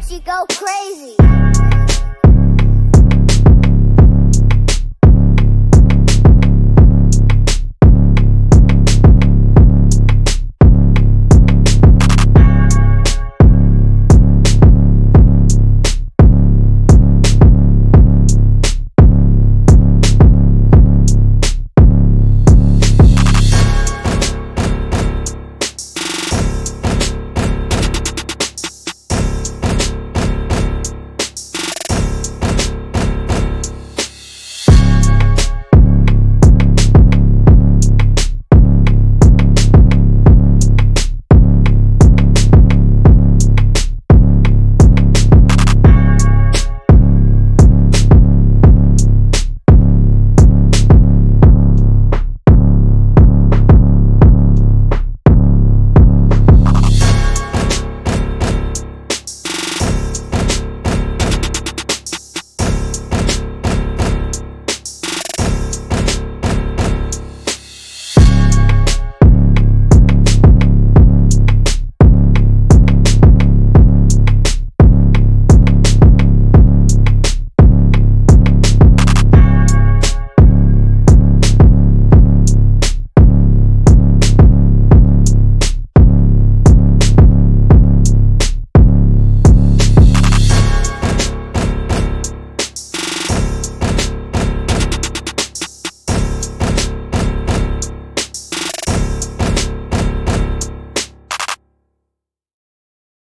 makes you go crazy.